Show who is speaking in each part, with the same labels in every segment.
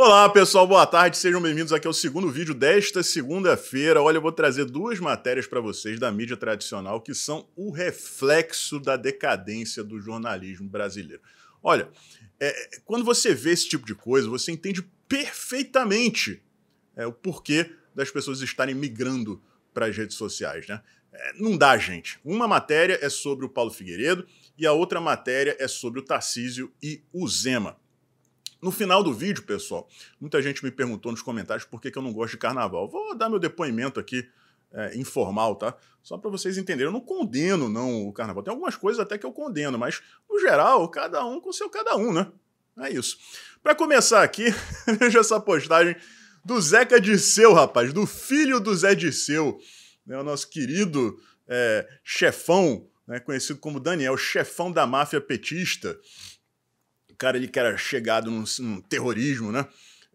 Speaker 1: Olá pessoal, boa tarde, sejam bem-vindos aqui ao segundo vídeo desta segunda-feira. Olha, eu vou trazer duas matérias para vocês da mídia tradicional que são o reflexo da decadência do jornalismo brasileiro. Olha, é, quando você vê esse tipo de coisa, você entende perfeitamente é, o porquê das pessoas estarem migrando para as redes sociais, né? É, não dá, gente. Uma matéria é sobre o Paulo Figueiredo e a outra matéria é sobre o Tarcísio e o Zema. No final do vídeo, pessoal, muita gente me perguntou nos comentários por que, que eu não gosto de carnaval. Vou dar meu depoimento aqui é, informal, tá? Só para vocês entenderem. Eu não condeno não o carnaval. Tem algumas coisas até que eu condeno, mas no geral, cada um com seu cada um, né? É isso. Para começar aqui, veja essa postagem do Zeca Disseu, rapaz, do filho do Zé Disseu, né, o nosso querido é, chefão, né, conhecido como Daniel, chefão da máfia petista. Cara ele que era chegado num, num terrorismo, né?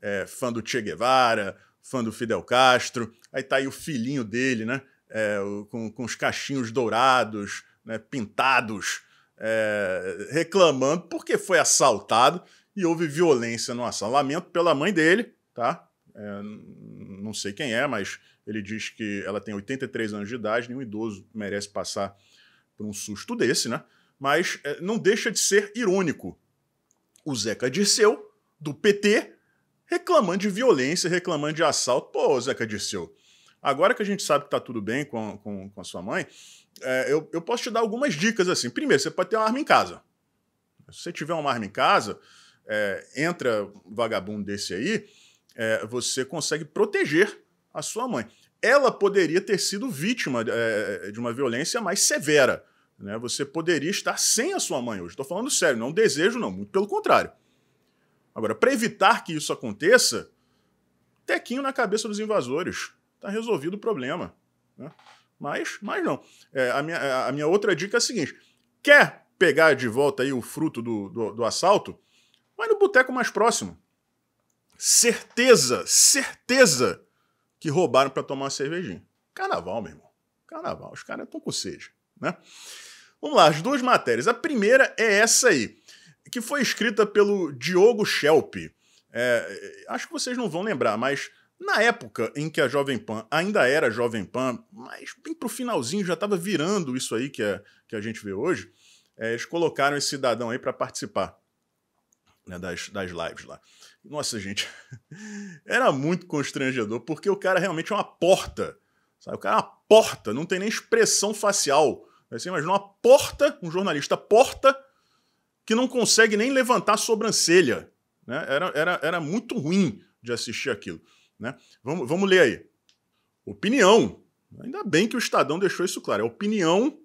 Speaker 1: É, fã do Che Guevara, fã do Fidel Castro. Aí tá aí o filhinho dele, né? É, com, com os cachinhos dourados, né, pintados, é, reclamando porque foi assaltado e houve violência no assalto. Lamento pela mãe dele, tá? É, não sei quem é, mas ele diz que ela tem 83 anos de idade, nenhum idoso merece passar por um susto desse, né? Mas é, não deixa de ser irônico. O Zeca Dirceu, do PT, reclamando de violência, reclamando de assalto. Pô, Zeca Dirceu, agora que a gente sabe que tá tudo bem com, com, com a sua mãe, é, eu, eu posso te dar algumas dicas assim. Primeiro, você pode ter uma arma em casa. Se você tiver uma arma em casa, é, entra vagabundo desse aí, é, você consegue proteger a sua mãe. Ela poderia ter sido vítima é, de uma violência mais severa. Né? Você poderia estar sem a sua mãe hoje. Estou falando sério, não desejo, não, muito pelo contrário. Agora, para evitar que isso aconteça, tequinho na cabeça dos invasores. Está resolvido o problema. Né? Mas, mas não. É, a, minha, a minha outra dica é a seguinte: quer pegar de volta aí o fruto do, do, do assalto? Vai no boteco mais próximo. Certeza, certeza que roubaram para tomar uma cervejinha. Carnaval, meu irmão. Carnaval. Os caras estão com sede, né? Vamos lá, as duas matérias. A primeira é essa aí, que foi escrita pelo Diogo Schelp. É, acho que vocês não vão lembrar, mas na época em que a Jovem Pan ainda era Jovem Pan, mas bem pro finalzinho já estava virando isso aí que, é, que a gente vê hoje, é, eles colocaram esse cidadão aí para participar né, das, das lives lá. Nossa, gente, era muito constrangedor, porque o cara realmente é uma porta. Sabe? O cara é uma porta, não tem nem expressão facial. Você imagina uma porta, um jornalista porta, que não consegue nem levantar a sobrancelha. Né? Era, era, era muito ruim de assistir aquilo. Né? Vamos, vamos ler aí. Opinião. Ainda bem que o Estadão deixou isso claro. É a opinião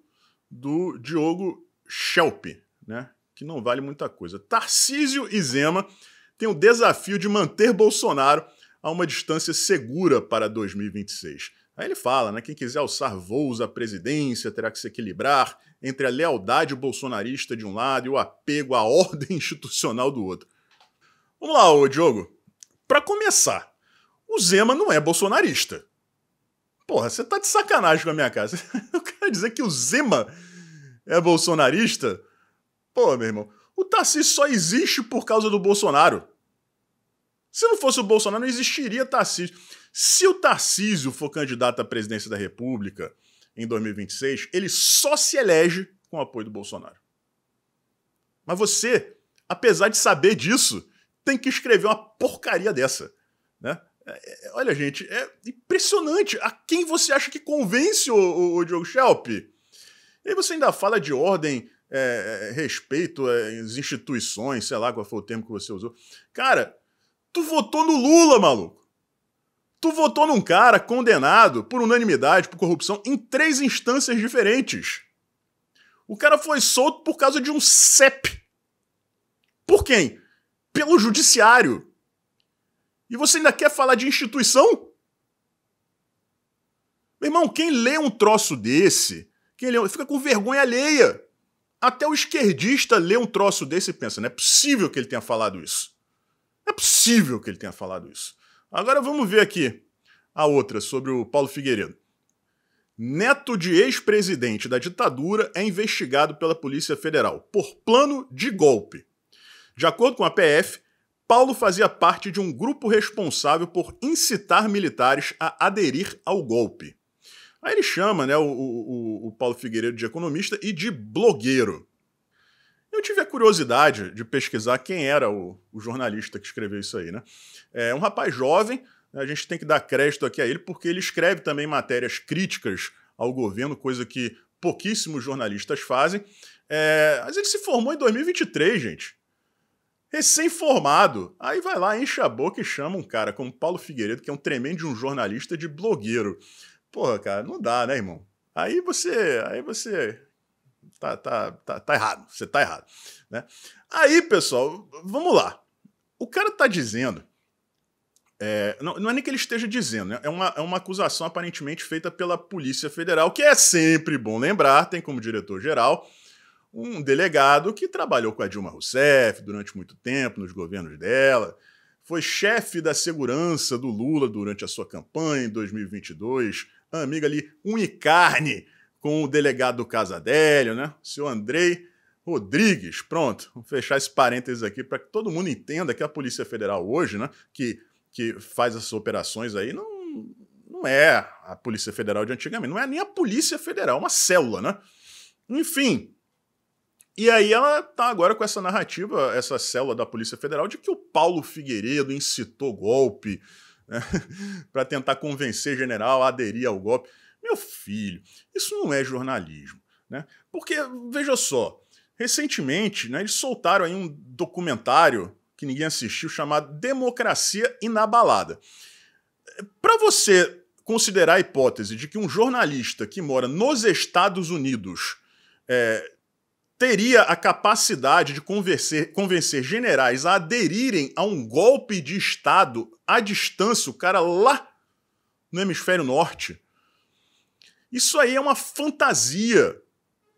Speaker 1: do Diogo Schelp, né? que não vale muita coisa. Tarcísio e Zema tem o desafio de manter Bolsonaro a uma distância segura para 2026. Aí ele fala, né? Quem quiser alçar voos à presidência terá que se equilibrar entre a lealdade bolsonarista de um lado e o apego à ordem institucional do outro. Vamos lá, ô Diogo. Para começar, o Zema não é bolsonarista. Porra, você tá de sacanagem com a minha casa. Eu quero dizer que o Zema é bolsonarista? Pô, meu irmão, o Tarcísio só existe por causa do Bolsonaro. Se não fosse o Bolsonaro, não existiria Tarcísio. Se o Tarcísio for candidato à presidência da República em 2026, ele só se elege com o apoio do Bolsonaro. Mas você, apesar de saber disso, tem que escrever uma porcaria dessa. Né? É, é, olha, gente, é impressionante. A quem você acha que convence o, o, o Diogo Schelp? E você ainda fala de ordem é, é, respeito às instituições, sei lá qual foi o termo que você usou. Cara, tu votou no Lula, maluco. Tu votou num cara condenado por unanimidade, por corrupção, em três instâncias diferentes. O cara foi solto por causa de um CEP. Por quem? Pelo judiciário. E você ainda quer falar de instituição? Meu irmão, quem lê um troço desse, quem lê, fica com vergonha alheia. Até o esquerdista lê um troço desse e pensa: não é possível que ele tenha falado isso. Não é possível que ele tenha falado isso. Agora vamos ver aqui a outra sobre o Paulo Figueiredo. Neto de ex-presidente da ditadura é investigado pela Polícia Federal por plano de golpe. De acordo com a PF, Paulo fazia parte de um grupo responsável por incitar militares a aderir ao golpe. Aí ele chama né, o, o, o Paulo Figueiredo de economista e de blogueiro. Eu tive a curiosidade de pesquisar quem era o, o jornalista que escreveu isso aí, né? É um rapaz jovem, a gente tem que dar crédito aqui a ele, porque ele escreve também matérias críticas ao governo, coisa que pouquíssimos jornalistas fazem. É, mas ele se formou em 2023, gente. Recém-formado. Aí vai lá, enche a boca e chama um cara como Paulo Figueiredo, que é um tremendo um jornalista de blogueiro. Porra, cara, não dá, né, irmão? Aí você. Aí você tá, tá, tá, tá errado, você tá errado. Né? Aí, pessoal, vamos lá. O cara tá dizendo. É, não, não, é nem que ele esteja dizendo, né? é, uma, é uma acusação aparentemente feita pela Polícia Federal, que é sempre bom lembrar, tem como diretor-geral um delegado que trabalhou com a Dilma Rousseff durante muito tempo, nos governos dela, foi chefe da segurança do Lula durante a sua campanha em 2022, amiga ali, unicarne com o delegado do Casadélio, né? O senhor Andrei Rodrigues. Pronto, vou fechar esse parênteses aqui para que todo mundo entenda que a Polícia Federal hoje, né, que, que faz essas operações aí, não, não é a Polícia Federal de antigamente, não é nem a Polícia Federal, é uma célula, né? Enfim. E aí ela tá agora com essa narrativa, essa célula da Polícia Federal, de que o Paulo Figueiredo incitou golpe né, para tentar convencer general a aderir ao golpe. Meu filho, isso não é jornalismo. Né? Porque, veja só, recentemente né, eles soltaram aí um documentário que ninguém assistiu chamado Democracia Inabalada. Para você considerar a hipótese de que um jornalista que mora nos Estados Unidos é, teria a capacidade de convencer, convencer generais a aderirem a um golpe de Estado à distância, o cara lá no hemisfério norte, isso aí é uma fantasia.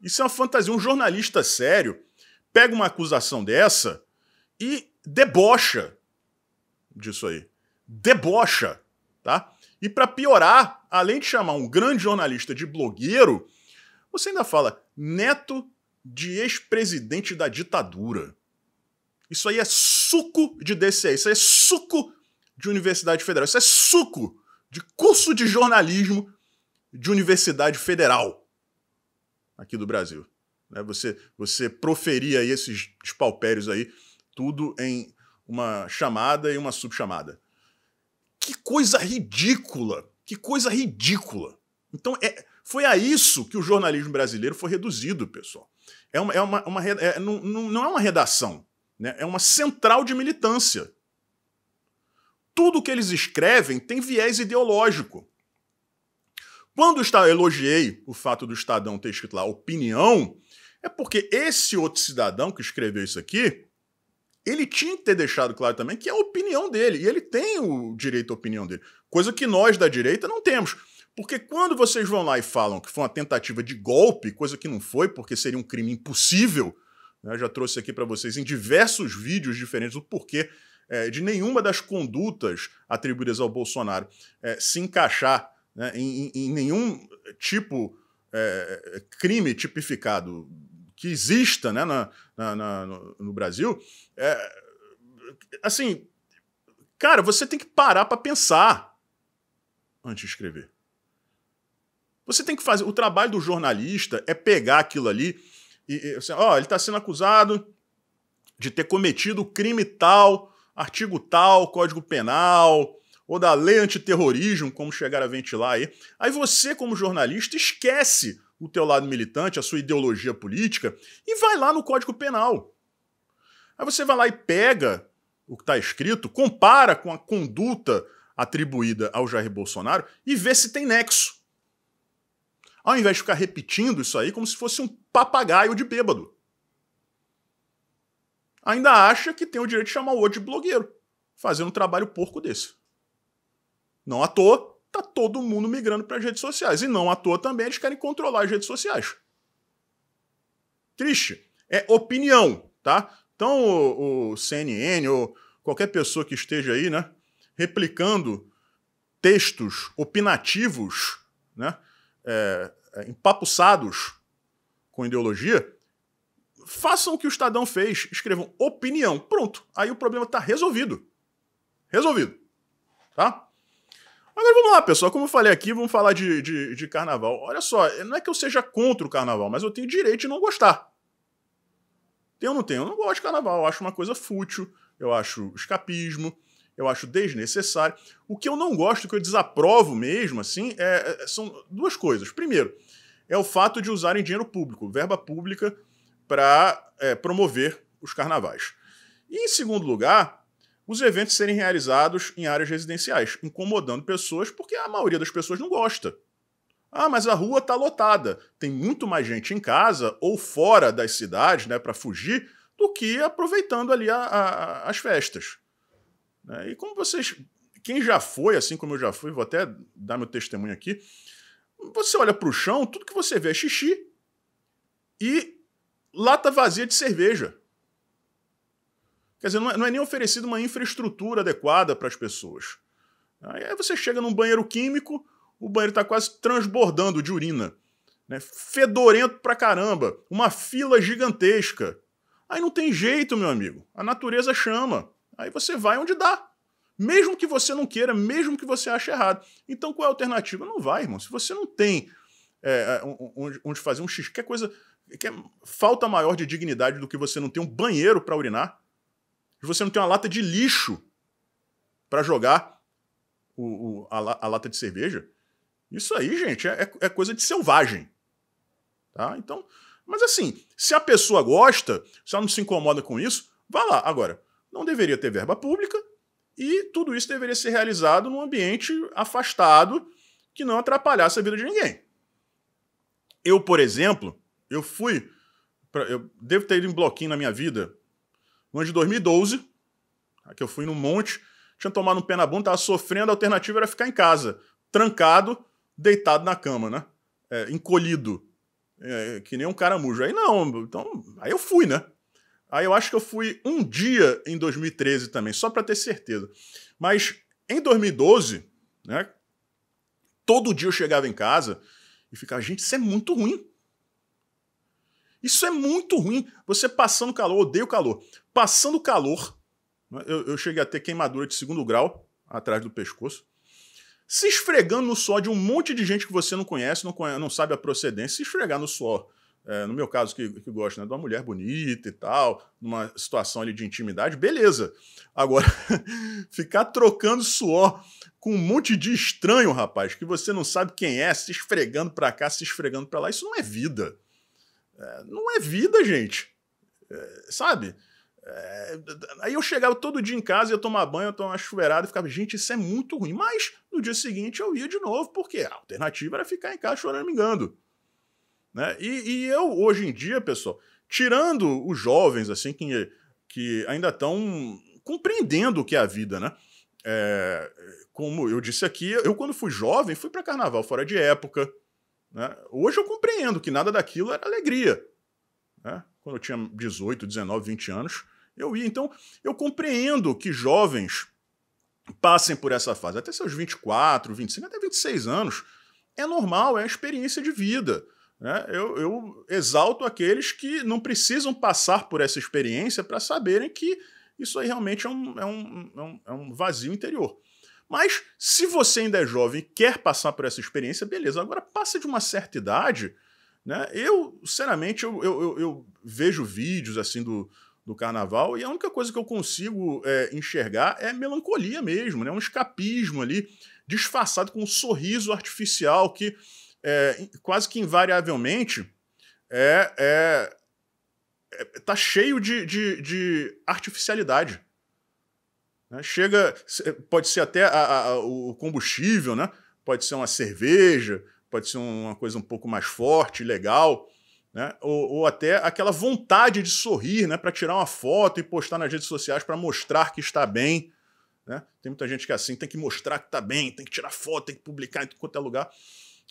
Speaker 1: Isso é uma fantasia. Um jornalista sério pega uma acusação dessa e debocha disso aí. Debocha, tá? E para piorar, além de chamar um grande jornalista de blogueiro, você ainda fala neto de ex-presidente da ditadura. Isso aí é suco de DCE, isso aí é suco de Universidade Federal, isso é suco de curso de jornalismo de universidade federal aqui do Brasil. Né? Você, você proferia aí esses espalpérios aí, tudo em uma chamada e uma subchamada. Que coisa ridícula! Que coisa ridícula! Então, é, foi a isso que o jornalismo brasileiro foi reduzido, pessoal. É uma, é uma, uma é, não, não é uma redação, né? é uma central de militância. Tudo que eles escrevem tem viés ideológico. Quando eu elogiei o fato do Estadão ter escrito lá opinião, é porque esse outro cidadão que escreveu isso aqui, ele tinha que ter deixado claro também que é a opinião dele, e ele tem o direito à opinião dele, coisa que nós da direita não temos. Porque quando vocês vão lá e falam que foi uma tentativa de golpe, coisa que não foi, porque seria um crime impossível, né, já trouxe aqui para vocês em diversos vídeos diferentes o porquê é, de nenhuma das condutas atribuídas ao Bolsonaro é, se encaixar né, em, em, nenhum tipo é, crime tipificado que exista né, na, na, na no, no, Brasil, é, assim, cara, você tem que parar para pensar antes de escrever. Você tem que fazer. O trabalho do jornalista é pegar aquilo ali e, e assim, ó, ele está sendo acusado de ter cometido crime tal, artigo tal, código penal, ou da lei antiterrorismo, como chegar a ventilar aí. Aí você, como jornalista, esquece o teu lado militante, a sua ideologia política, e vai lá no Código Penal. Aí você vai lá e pega o que está escrito, compara com a conduta atribuída ao Jair Bolsonaro e vê se tem nexo. Ao invés de ficar repetindo isso aí como se fosse um papagaio de bêbado. Ainda acha que tem o direito de chamar o outro de blogueiro, fazendo um trabalho porco desse. Não à toa, tá todo mundo migrando para as redes sociais. E não à toa também eles querem controlar as redes sociais. Triste. É opinião, tá? Então o, o CNN ou qualquer pessoa que esteja aí, né, replicando textos opinativos, né, é, é, empapuçados com ideologia, façam o que o Estadão fez, escrevam opinião. Pronto. Aí o problema está resolvido. Resolvido. Tá? Agora vamos lá, pessoal. Como eu falei aqui, vamos falar de, de, de, carnaval. Olha só, não é que eu seja contra o carnaval, mas eu tenho direito de não gostar. Ou não tenho? Eu não gosto de carnaval. Eu acho uma coisa fútil, eu acho escapismo, eu acho desnecessário. O que eu não gosto, que eu desaprovo mesmo, assim, é, é, são duas coisas. Primeiro, é o fato de usarem dinheiro público, verba pública, para é, promover os carnavais. E, em segundo lugar, os eventos serem realizados em áreas residenciais, incomodando pessoas porque a maioria das pessoas não gosta. Ah, mas a rua está lotada. Tem muito mais gente em casa ou fora das cidades, né, para fugir, do que aproveitando ali a, a, as festas. Né? E como vocês, quem já foi, assim como eu já fui, vou até dar meu testemunho aqui. Você olha para o chão, tudo que você vê é xixi e lata vazia de cerveja. Quer dizer, não é, não é nem oferecida uma infraestrutura adequada para as pessoas. Aí você chega num banheiro químico, o banheiro está quase transbordando de urina. Né? Fedorento pra caramba. Uma fila gigantesca. Aí não tem jeito, meu amigo. A natureza chama. Aí você vai onde dá. Mesmo que você não queira, mesmo que você ache errado. Então qual é a alternativa? Não vai, irmão. Se você não tem é, é onde, onde fazer um xixi, que coisa. Que é falta maior de dignidade do que você não ter um banheiro para urinar você não tem uma lata de lixo para jogar o, o a, a, lata de cerveja. Isso aí, gente, é, é, é coisa de selvagem. Tá? Então, mas assim, se a pessoa gosta, se ela não se incomoda com isso, vá lá. Agora, não deveria ter verba pública e tudo isso deveria ser realizado num ambiente afastado que não atrapalhasse a vida de ninguém. Eu, por exemplo, eu fui. Pra, eu devo ter ido em bloquinho na minha vida no ano de 2012, que eu fui num monte, tinha tomado um pé na bunda, tava sofrendo, a alternativa era ficar em casa, trancado, deitado na cama, né? É, encolhido, é, que nem um caramujo. Aí não, então, aí eu fui, né? Aí eu acho que eu fui um dia em 2013 também, só para ter certeza. Mas em 2012, né? Todo dia eu chegava em casa e ficava, gente, isso é muito ruim. Isso é muito ruim. Você passando calor, odeio calor. Passando calor, né, eu, eu cheguei a ter queimadura de segundo grau atrás do pescoço. Se esfregando no suor de um monte de gente que você não conhece, não, conhece, não sabe a procedência, se esfregar no suor. É, no meu caso, que, que gosto né, de uma mulher bonita e tal, numa situação ali de intimidade, beleza. Agora, ficar trocando suor com um monte de estranho, rapaz, que você não sabe quem é, se esfregando pra cá, se esfregando pra lá, isso não é vida. É, não é vida, gente. É, sabe? É, aí eu chegava todo dia em casa, ia tomar banho, ia tomar uma chuveirada e ficava, gente, isso é muito ruim. Mas no dia seguinte eu ia de novo, porque a alternativa era ficar em casa chorando engano. Né? E, e, eu, hoje em dia, pessoal, tirando os jovens, assim, que, que ainda estão compreendendo o que é a vida, né? É, como eu disse aqui, eu quando fui jovem, fui para carnaval fora de época, né? Hoje eu compreendo que nada daquilo era alegria. Né? Quando eu tinha 18, 19, 20 anos, eu ia. Então, eu compreendo que jovens passem por essa fase. Até seus 24, 25, até 26 anos. É normal, é experiência de vida. Né? Eu, eu exalto aqueles que não precisam passar por essa experiência para saberem que isso aí realmente é um, é um, é um, é um vazio interior. Mas se você ainda é jovem e quer passar por essa experiência, beleza. Agora, passa de uma certa idade, né? Eu, sinceramente, eu, eu, eu vejo vídeos assim do, do carnaval e a única coisa que eu consigo é, enxergar é melancolia mesmo, né? Um escapismo ali, disfarçado com um sorriso artificial que é, quase que invariavelmente é, é, é tá cheio de, de, de artificialidade. Né? Chega, pode ser até a, a, o combustível, né? pode ser uma cerveja, pode ser uma coisa um pouco mais forte, legal, né? ou, ou até aquela vontade de sorrir né? para tirar uma foto e postar nas redes sociais para mostrar que está bem. Né? Tem muita gente que é assim, tem que mostrar que está bem, tem que tirar foto, tem que publicar em qualquer lugar.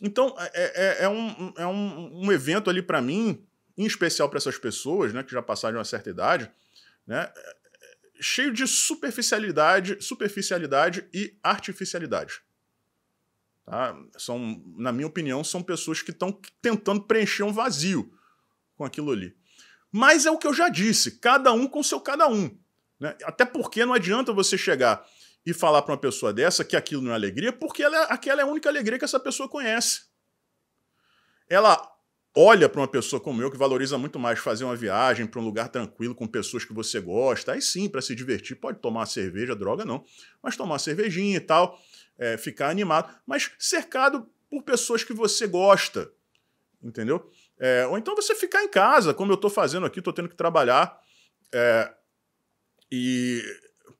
Speaker 1: Então, é, é, é, um, é um, um evento ali para mim, em especial para essas pessoas né, que já passaram de uma certa idade, né, cheio de superficialidade, superficialidade e artificialidade. Tá? São, na minha opinião, são pessoas que estão tentando preencher um vazio com aquilo ali. Mas é o que eu já disse, cada um com seu cada um. Né? Até porque não adianta você chegar e falar para uma pessoa dessa que aquilo não é alegria, porque ela, é, aquela é a única alegria que essa pessoa conhece. Ela olha para uma pessoa como eu, que valoriza muito mais fazer uma viagem para um lugar tranquilo com pessoas que você gosta, aí sim, para se divertir, pode tomar cerveja, droga não, mas tomar uma cervejinha e tal, é, ficar animado, mas cercado por pessoas que você gosta, entendeu? É, ou então você ficar em casa, como eu estou fazendo aqui, estou tendo que trabalhar, é, e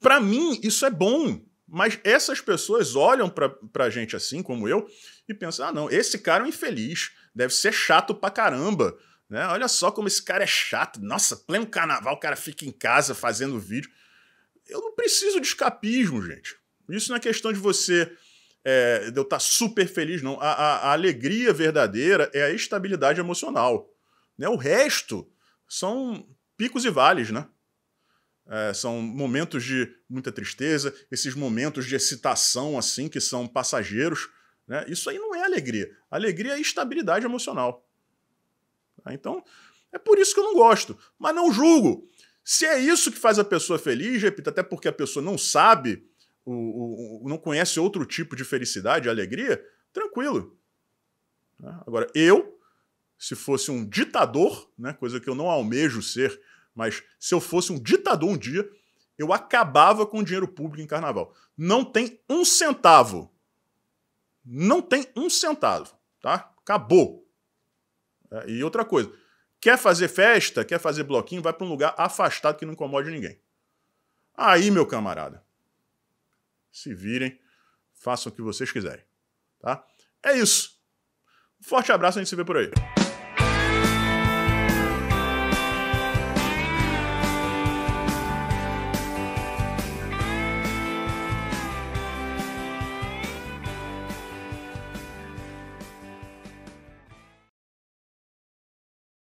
Speaker 1: para mim isso é bom, mas essas pessoas olham para a gente assim, como eu, e pensam: ah, não, esse cara é um infeliz, deve ser chato pra caramba. Né? Olha só como esse cara é chato. Nossa, pleno carnaval, o cara fica em casa fazendo vídeo. Eu não preciso de escapismo, gente. Isso não é questão de você. É, de eu estar super feliz, não. A, a, a, alegria verdadeira é a estabilidade emocional. Né? O resto são picos e vales, né? É, são momentos de muita tristeza, esses momentos de excitação, assim, que são passageiros. Né? Isso aí não é alegria. Alegria é estabilidade emocional. Tá? Então, é por isso que eu não gosto. Mas não julgo. Se é isso que faz a pessoa feliz, repito, até porque a pessoa não sabe, o, o, o não conhece outro tipo de felicidade, alegria, tranquilo. Né? Agora, eu, se fosse um ditador, né, coisa que eu não almejo ser, mas se eu fosse um ditador um dia, eu acabava com o dinheiro público em carnaval. Não tem um centavo não tem um centavo, tá? Acabou. É, e outra coisa, quer fazer festa, quer fazer bloquinho, vai para um lugar afastado que não incomode ninguém. Aí, meu camarada, se virem, façam o que vocês quiserem, tá? É isso. Um forte abraço, a gente se vê por aí.